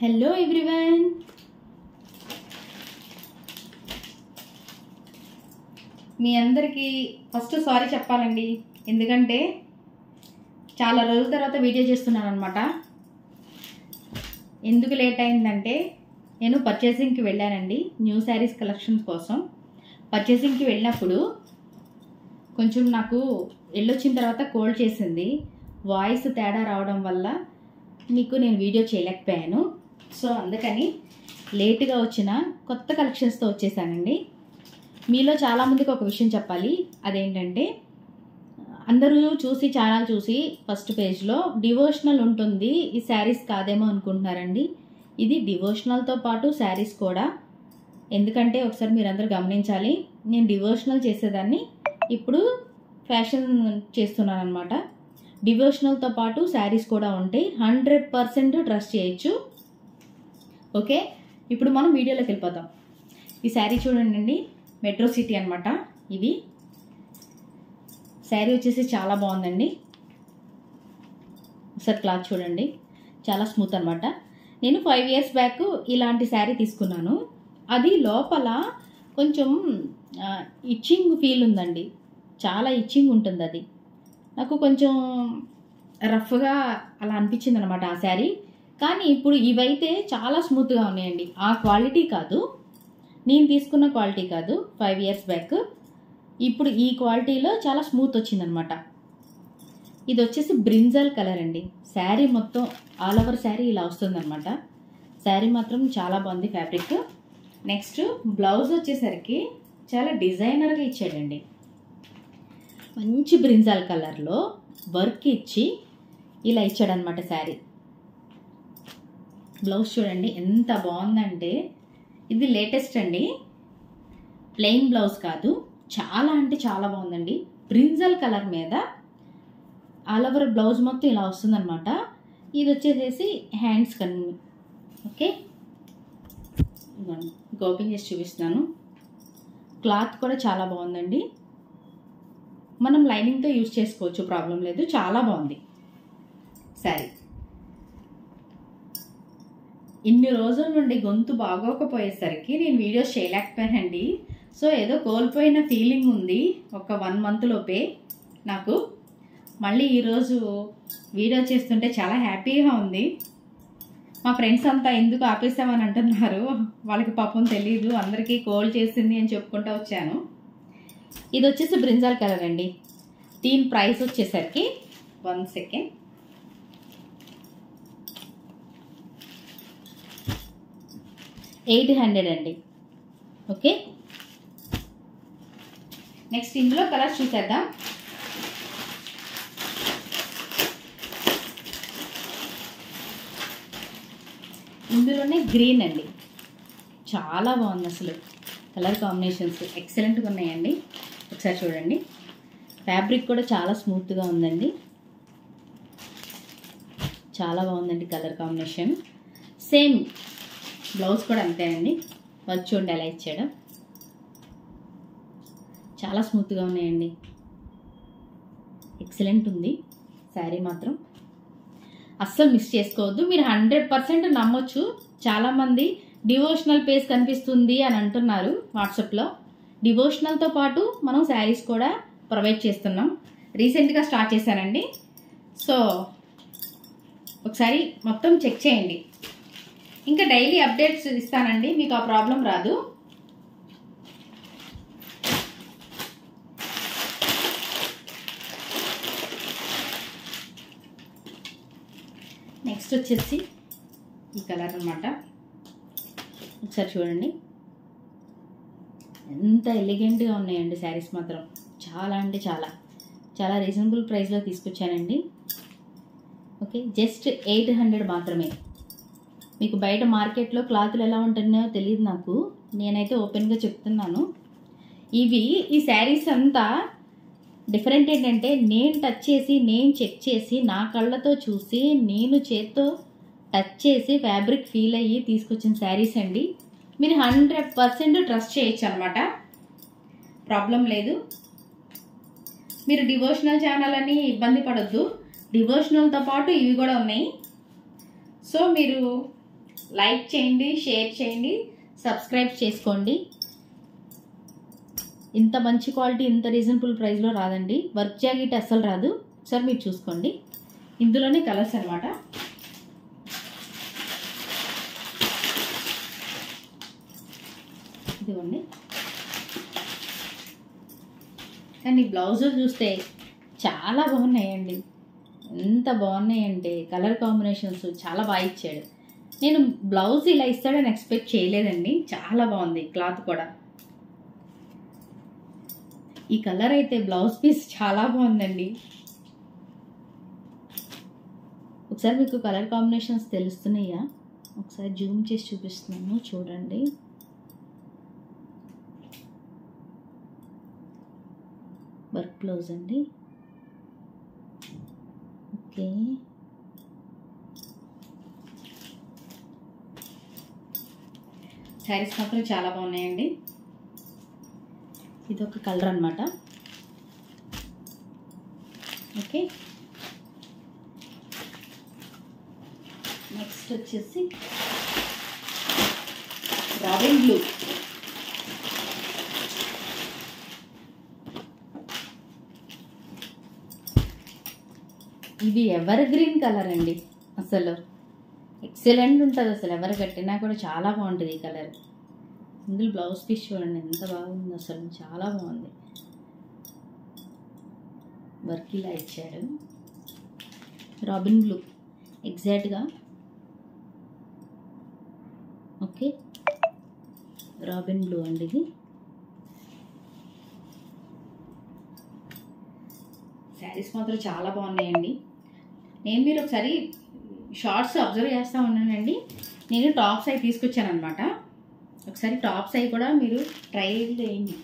Hello everyone మీ అందరికీ first sorry చెప్పాలండి. ఎందుకంటే చాలా రోజుల తర్వాత వీడియో చేస్తున్నాను అనమాట ఎందుకు లేట్ అయిందంటే నేను పర్చేసింగ్కి వెళ్ళానండి న్యూ శారీస్ కలెక్షన్స్ కోసం. పర్చేసింగ్కి వెళ్ళినప్పుడు కొంచెం నాకు వెళ్ళొచ్చిన తర్వాత కోల్డ్ చేసింది. వాయిస్ తేడా రావడం వల్ల మీకు నేను వీడియో చేయలేకపోయాను. సో అందుకని లేటుగా వచ్చిన కొత్త కలెక్షన్స్తో వచ్చేసానండి. మీలో చాలామందికి ఒక విషయం చెప్పాలి. అదేంటంటే అందరూ చూసి ఛానల్ చూసి ఫస్ట్ పేజ్లో డివోషనల్ ఉంటుంది ఈ శారీస్ కాదేమో అనుకుంటున్నారండి. ఇది డివోషనల్తో పాటు శారీస్ కూడా. ఎందుకంటే ఒకసారి మీరందరూ గమనించాలి నేను డివోషనల్ చేసేదాన్ని ఇప్పుడు ఫ్యాషన్ చేస్తున్నాను అనమాట డివోషనల్తో పాటు శారీస్ కూడా ఉంటాయి. హండ్రెడ్ పర్సెంట్ ట్రస్ట్ చేయొచ్చు. ఓకే? ఇప్పుడు మనం వీడియోలోకి వెళ్ళిపోతాం ఈ శారీ చూడండి మెట్రో సిటీ అనమాట ఇది. శారీ వచ్చేసి చాలా బాగుందండి. ఒకసారి క్లాత్ చూడండి చాలా స్మూత్ అనమాట నేను ఫైవ్ ఇయర్స్ బ్యాక్ ఇలాంటి శారీ తీసుకున్నాను. అది లోపల కొంచెం ఇచ్చింగ్ ఫీల్ ఉందండి. చాలా ఇచ్చింగ్ ఉంటుంది అది నాకు కొంచెం రఫ్గా అలా అనిపించింది అనమాట ఆ శారీ. కానీ ఇప్పుడు ఇవైతే చాలా స్మూత్గా ఉన్నాయండి. ఆ క్వాలిటీ కాదు. నేను తీసుకున్న క్వాలిటీ కాదు. Five years back. ఇప్పుడు ఈ క్వాలిటీలో చాలా స్మూత్ వచ్చిందనమాట. ఇది వచ్చేసి బ్రింజల్ కలర్ అండి. శారీ మొత్తం ఆల్ ఓవర్ శారీ ఇలా వస్తుందన్నమాట శారీ మాత్రం చాలా బాగుంది ఫ్యాబ్రిక్. నెక్స్ట్ బ్లౌజ్ వచ్చేసరికి చాలా డిజైనర్గా ఇచ్చాడండి. మంచి బ్రింజాల్ కలర్లో వర్క్ ఇచ్చి ఇలా ఇచ్చాడనమాట శారీ. బ్లౌజ్ చూడండి ఎంత బాగుందంటే ఇది లేటెస్ట్ అండి. ప్లెయిన్ బ్లౌజ్ కాదు చాలా అంటే చాలా బాగుందండి. బ్రింజల్ కలర్ మీద ఆల్ ఓవర్ బ్లౌజ్ మొత్తం ఇలా వస్తుందన్నమాట. ఇది వచ్చేసేసి హ్యాండ్స్ కన్ను ఓకే ఓపెన్ చేసి చూపిస్తున్నాను. క్లాత్ కూడా చాలా బాగుందండి. మనం లైనింగ్తో యూజ్ చేసుకోవచ్చు ప్రాబ్లం లేదు చాలా బాగుంది. సరే ఇన్ని రోజుల నుండి గొంతు బాగోకపోయేసరికి నేను వీడియోస్ చేయలేకపోయానండి. సో ఏదో కోల్పోయిన ఫీలింగ్ ఉంది ఒక వన్ మంత్ లోపే నాకు. మళ్ళీ ఈరోజు వీడియో చేస్తుంటే చాలా హ్యాపీగా ఉంది. మా ఫ్రెండ్స్ అంతా ఎందుకు ఆపేసామని అంటున్నారు. వాళ్ళకి పాపం తెలీదు. అందరికీ కోల్ చేసింది అని చెప్పుకుంటూ వచ్చాను. ఇది వచ్చేసి బ్రింజాల్ కలర్ అండి. దీని ప్రైస్ వచ్చేసరికి వన్ సెకండ్. ఎయిట్ హండ్రెడ్ అండి. ఓకే? నెక్స్ట్ ఇందులో కలర్స్ చూసేద్దాం. ఇందులోనే గ్రీన్ అండి. చాలా బాగుంది అసలు. కలర్ కాంబినేషన్స్ ఎక్సలెంట్గా ఉన్నాయండి. ఒకసారి చూడండి. ఫ్యాబ్రిక్ కూడా చాలా స్మూత్గా ఉందండి. చాలా బాగుందండి కలర్ కాంబినేషన్. సేమ్ బ్లౌజ్ కూడా అంతేనండి. వర్క్ చూడండి ఎలా ఇచ్చాడు. చాలా స్మూత్గా ఉన్నాయండి. ఎక్సలెంట్ ఉంది. శారీ మాత్రం. అస్సలు మిస్ చేసుకోవద్దు. మీరు హండ్రెడ్ పర్సెంట్ నమ్మొచ్చు. చాలామంది డివోషనల్ పేజ్ కనిపిస్తుంది అని అంటున్నారు వాట్సాప్లో. డివోషనల్తో పాటు మనం శారీస్ కూడా ప్రొవైడ్ చేస్తున్నాం. రీసెంట్గా స్టార్ట్ చేశానండి. సో ఒకసారి మొత్తం చెక్ చేయండి. ఇంకా డైలీ అప్డేట్స్ ఇస్తానండి మీకు ఆ ప్రాబ్లం రాదు. నెక్స్ట్ వచ్చేసి ఈ కలర్ అనమాట ఒకసారి చూడండి. ఎంత ఎలిగెంట్గా ఉన్నాయండి శారీస్ మాత్రం. చాలా అంటే చాలా. చాలా రీజనబుల్ ప్రైస్లో తీసుకొచ్చానండి. ఓకే జస్ట్ ఎయిట్ హండ్రెడ్ మాత్రమే. మీకు బయట మార్కెట్లో క్లాతులు ఎలా ఉంటున్నాయో తెలియదు నాకు. నేనైతే ఓపెన్గా చెప్తున్నాను. ఇవి ఈ శారీస్ అంతా డిఫరెంట్ ఏంటంటే నేను టచ్ చేసి నేను చెక్ చేసి నా కళ్ళతో చూసి నేను చేత్తో టచ్ చేసి ఫ్యాబ్రిక్ ఫీల్ అయ్యి తీసుకొచ్చిన శారీస్ అండి. మీరు హండ్రెడ్ పర్సెంట్ ట్రస్ట్ చేయొచ్చు అనమాట ప్రాబ్లం లేదు. మీరు డివోషనల్ ఛానల్ అని ఇబ్బంది పడొద్దు. డివోషనల్తో పాటు ఇవి కూడా ఉన్నాయి. సో మీరు లైక్ చేయండి షేర్ చేయండి సబ్స్క్రైబ్ చేసుకోండి. ఇంత మంచి క్వాలిటీ ఇంత రీజనబుల్ ప్రైస్లో రాదండి. వర్క్ జాకెట్ అస్సలు రాదు. ఒకసారి మీరు చూసుకోండి. ఇందులోనే కలర్స్ అనమాట ఇదిగోండి. కానీ బ్లౌజులు చూస్తే చాలా బాగున్నాయండి. ఎంత బాగున్నాయంటే కలర్ కాంబినేషన్స్ చాలా బాగా ఇచ్చాడు. నేను బ్లౌజ్ ఇలా ఇస్తాడని ఎక్స్పెక్ట్ చేయలేదండి. చాలా బాగుంది క్లాత్ కూడా. ఈ కలర్ అయితే బ్లౌజ్ పీస్ చాలా బాగుందండి. ఒకసారి మీకు కలర్ కాంబినేషన్స్ తెలుస్తున్నాయా? ఒకసారి జూమ్ చేసి చూపిస్తున్నాను చూడండి. వర్క్ బ్లౌజ్ అండి. ఓకే. శారీస్ మాత్రం చాలా బాగున్నాయండి. ఇది ఒక కలర్ అనమాట ఓకే. నెక్స్ట్ వచ్చేసి రాబిన్ బ్లూ. ఇది ఎవర్ గ్రీన్ కలర్ అండి అసలు? ఎక్సలెంట్ ఉంటుంది అసలు. ఎవరు కట్టినా కూడా చాలా బాగుంటుంది ఈ కలర్. ఇందులో బ్లౌజ్ పీస్ చూడండి ఎంత బాగుంది అసలు. చాలా బాగుంది. వర్క్ ఇలా ఇచ్చారు రాబిన్ బ్లూ. ఎగ్జాక్ట్గా ఓకే. రాబిన్ బ్లూ అండి ఇది. శారీస్ మాత్రం చాలా బాగున్నాయండి. నేను మీరు ఒకసారి షార్ట్స్ అబ్జర్వ్ చేస్తూ ఉన్నానండి. నేను టాప్స్ అవి తీసుకొచ్చాను అనమాట ఒకసారి టాప్స్ అవి కూడా మీరు ట్రై చేయండి.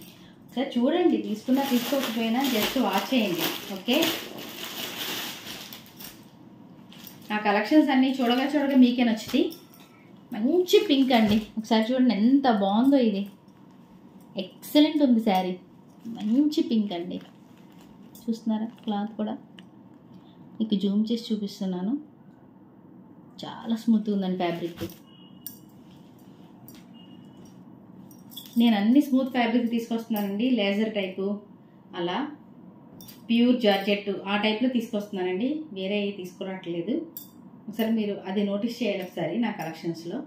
ఒకసారి చూడండి తీసుకున్నా తీసుకోకపోయినా జస్ట్ వాచ్ చేయండి. ఓకే? నా కలెక్షన్స్ అన్నీ చూడగా చూడగా మీకే నచ్చుతాయి. మంచి పింక్ అండి. ఒకసారి చూడండి ఎంత బాగుందో ఇది. ఎక్సలెంట్ ఉంది శారీ. మంచి పింక్ అండి. చూస్తున్నారా? క్లాత్ కూడా. మీకు జూమ్ చేసి చూపిస్తున్నాను. చాలా స్మూత్ ఉందండి ఫ్యాబ్రిక్ నేను అన్ని స్మూత్ ఫ్యాబ్రిక్ తీసుకొస్తున్నానండి లేజర్ టైపు అలా. ప్యూర్ జార్జెట్ ఆ టైప్లో తీసుకొస్తున్నానండి. వేరే తీసుకురావట్లేదు. ఒకసారి మీరు అది నోటీస్ చేయాలి ఒకసారి నా కలెక్షన్స్లో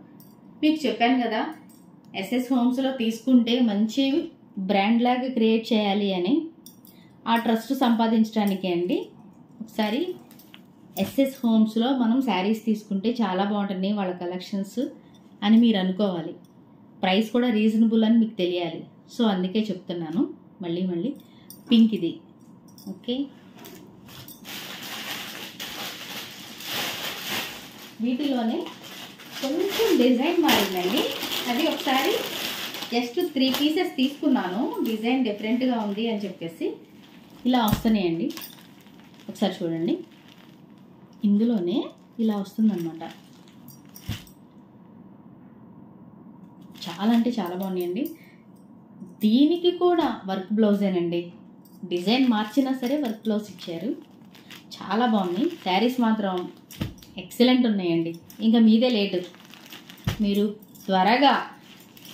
మీకు చెప్పాను కదా ఎస్ఎస్ హోమ్స్లో తీసుకుంటే మంచి బ్రాండ్ లాగా క్రియేట్ చేయాలి అని. ఆ ట్రస్ట్ సంపాదించడానికి అండి. ఒకసారి ఎస్ఎస్ హోమ్స్లో మనం శారీస్ తీసుకుంటే చాలా బాగుంటుంది వాళ్ళ కలెక్షన్స్ అని మీరు అనుకోవాలి. ప్రైస్ కూడా రీజనబుల్ అని మీకు తెలియాలి. సో అందుకే చెప్తున్నాను. మళ్ళీ మళ్ళీ. పింక్ ఇది. ఓకే? వీటిలోనే కొంచెం డిజైన్ మారిందండి. అది ఒకసారి జస్ట్ త్రీ పీసెస్ తీసుకున్నాను. డిజైన్ డిఫరెంట్గా ఉంది అని చెప్పేసి. ఇలా వస్తున్నాయండి. ఒకసారి చూడండి. ఇందులోనే ఇలా వస్తుందన్నమాట. చాలా అంటే చాలా బాగున్నాయండి. దీనికి కూడా వర్క్ బ్లౌజేనండి డిజైన్ మార్చినా సరే వర్క్ బ్లౌజ్ ఇచ్చారు. చాలా బాగున్నాయి. శారీస్ మాత్రం ఎక్సలెంట్ ఉన్నాయండి. ఇంకా మీదే లేటు మీరు త్వరగా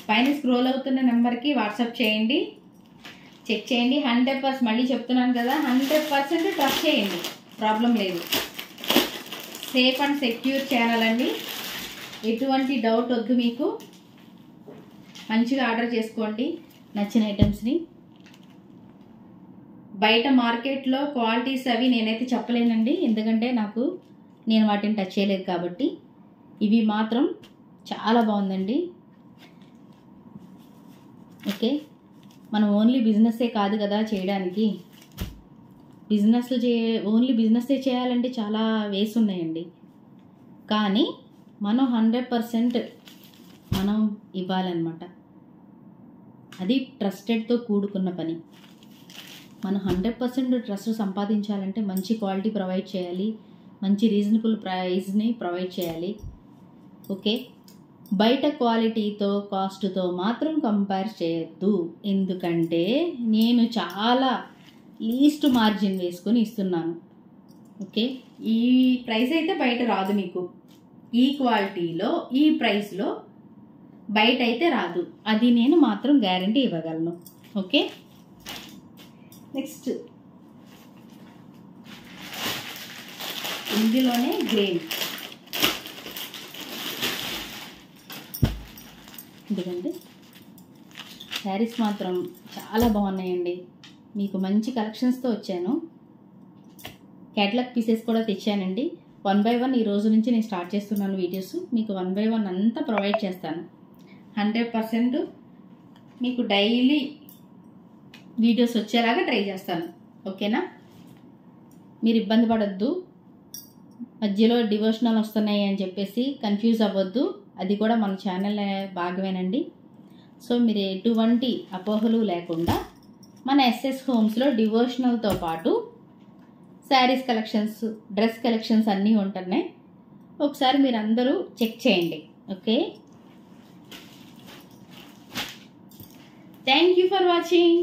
పైన స్క్రోల్ అవుతున్న నెంబర్కి వాట్సాప్ చేయండి. చెక్ చేయండి. హండ్రెడ్ పర్సెంట్ మళ్ళీ చెప్తున్నాను కదా. హండ్రెడ్ పర్సెంట్ ట్రస్ట్ చేయండి. ప్రాబ్లం లేదు. సేఫ్ అండ్ సెక్యూర్ ఛానల్ అండి. ఎటువంటి డౌట్ వద్దు మీకు. మంచిగా ఆర్డర్ చేసుకోండి. నచ్చిన ఐటమ్స్ని బయట మార్కెట్లో క్వాలిటీస్ అవి నేనైతే చెప్పలేనండి. ఎందుకంటే నాకు నేను వాటిని టచ్ చేయలేదు కాబట్టి. ఇవి మాత్రం చాలా బాగుందండి. ఓకే. మనం ఓన్లీ బిజినెస్సే కాదు కదా చేయడానికి. బిజినెస్లు చే ఓన్లీ బిజినెస్సే చేయాలంటే చాలా వేస్ ఉన్నాయండి. కానీ మనం హండ్రెడ్ పర్సెంట్ మనం ఇవ్వాలన్నమాట. అది ట్రస్టెడ్తో కూడుకున్న పని. మనం హండ్రెడ్ పర్సెంట్ ట్రస్ట్ సంపాదించాలంటే మంచి క్వాలిటీ ప్రొవైడ్ చేయాలి. మంచి రీజనబుల్ ప్రైస్ని ప్రొవైడ్ చేయాలి. ఓకే? బయట క్వాలిటీతో కాస్ట్తో మాత్రం కంపేర్ చేయొద్దు. ఎందుకంటే నేను చాలా లీస్ట్ మార్జిన్ వేసుకొని ఇస్తున్నాను. ఓకే? ఈ ప్రైస్ అయితే బయట రాదు మీకు. ఈ క్వాలిటీలో ఈ ప్రైస్లో బయట అయితే రాదు. అది నేను మాత్రం గ్యారంటీ ఇవ్వగలను. ఓకే? నెక్స్ట్. ఇందులోనే గ్రెయిన్ ఎందుకంటే శారీస్ మాత్రం చాలా బాగున్నాయండి. మీకు మంచి కలెక్షన్స్తో వచ్చాను. క్యాటలాగ్ పీసెస్ కూడా తెచ్చానండి. వన్ బై వన్ ఈ రోజు నుంచి నేను స్టార్ట్ చేస్తున్నాను వీడియోస్ మీకు వన్ బై వన్ అంతా ప్రొవైడ్ చేస్తాను. హండ్రెడ్ పర్సెంట్ మీకు డైలీ వీడియోస్ వచ్చేలాగా ట్రై చేస్తాను. ఓకేనా మీరు ఇబ్బంది పడద్దు. మధ్యలో డివోషనల్ వస్తున్నాయి అని చెప్పేసి కన్ఫ్యూజ్ అవ్వద్దు. అది కూడా మన ఛానల్ భాగమేనండి. సో మీరు ఎటువంటి అపోహలు లేకుండా మన ఎస్ఎస్ హోమ్స్లో డివోషనల్తో పాటు శారీస్ కలెక్షన్స్ డ్రెస్ కలెక్షన్స్ అన్నీ ఉంటున్నాయి. ఒకసారి మీరు అందరూ చెక్ చేయండి. Okay? Thank you for watching